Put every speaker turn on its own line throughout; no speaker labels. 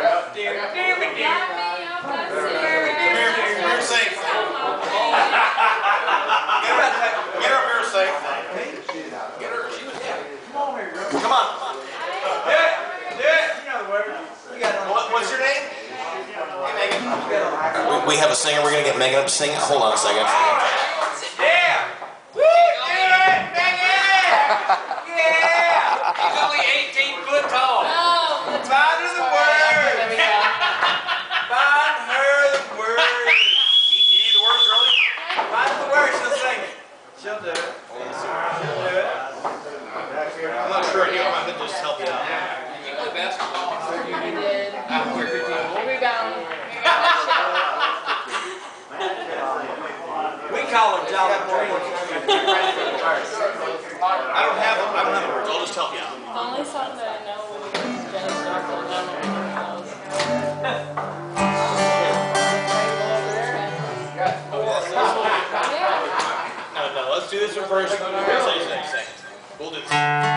Get her, get her Come on.
Come
on. You the. You got what's your name? Hey, Meghan. We, have a singer. We're going to get Meghan up to sing. Hold on a second. I don't have them. I don't have the words. I'll just help you out.
The only song that I know is Janis Joplin. I don't know what else. Yeah.
No, no, let's do this one first. We're gonna say next second. We'll do this.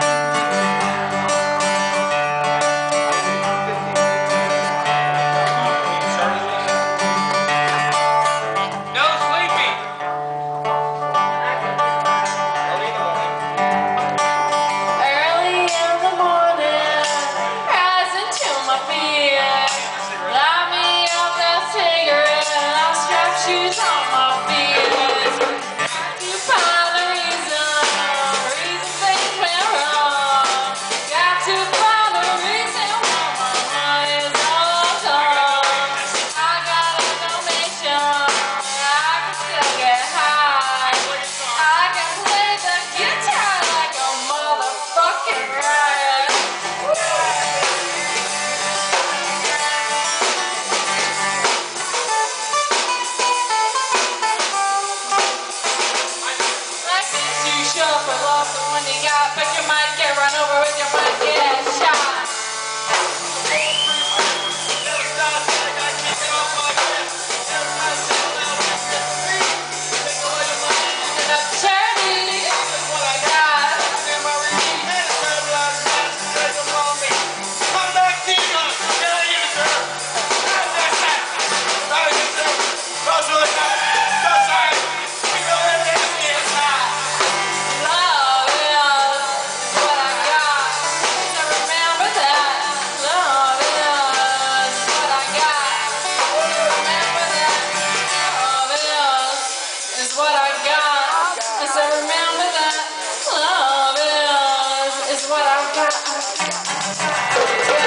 Thank you.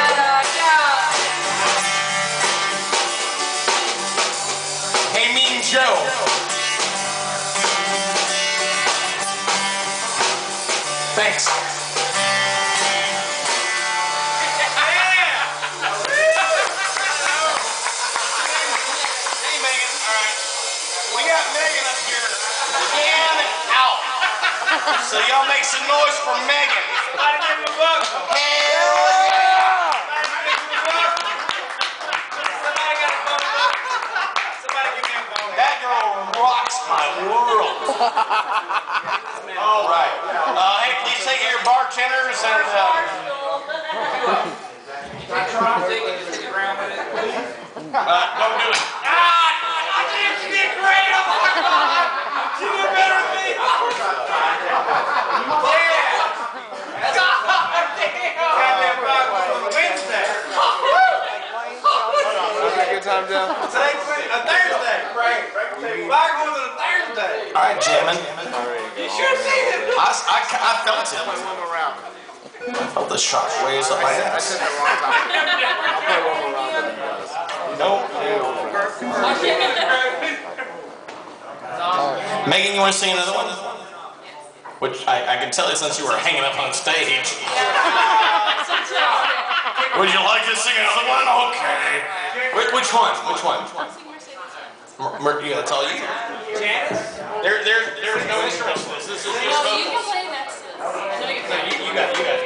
Bartenders and. Uh, uh, don't do it.
Ah! She did great! Oh my God! She did better than me! Yeah! God damn! Goddamn five on Wednesday.
Good time, Joe.
A Thursday. Five on a Thursday.
All right.
You it.
I, I, I felt it. I felt the shock waves up my
I
ass.
said that wrong time.
Nope. Meghan, you want to sing another one? Which I, I can tell you since you were hanging up on stage. Would you like to sing another one? Okay. Wh- which one? Which one? Mer- Mer- yeah, that's all you.
Janis?
There, there, there's no instruments to this. This is just
No, you can play next to this. I know you
No,
can.
you, you got, it, you got.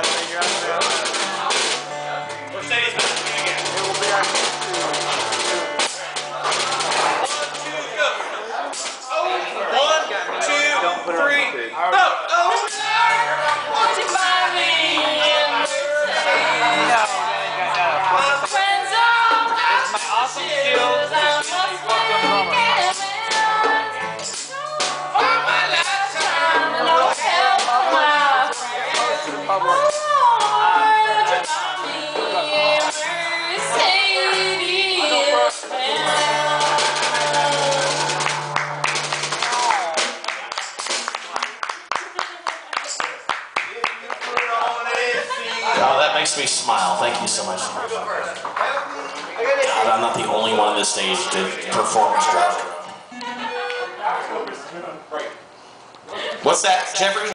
out you. Oh!
Makes me smile. Thank you so much. God, I'm not the only one on this stage to performance drug. What's that, Jeffrey?